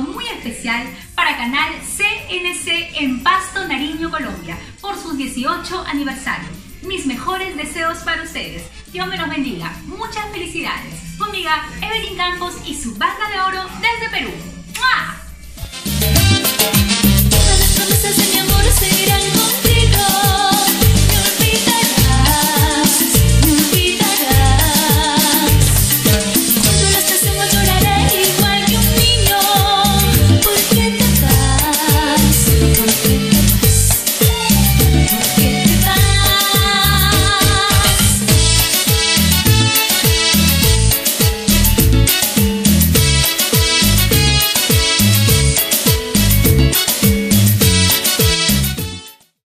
muy especial para Canal CNC en Pasto, Nariño, Colombia, por su 18 aniversario. Mis mejores deseos para ustedes. Dios me los bendiga. Muchas felicidades. Evelyn Campos y su banda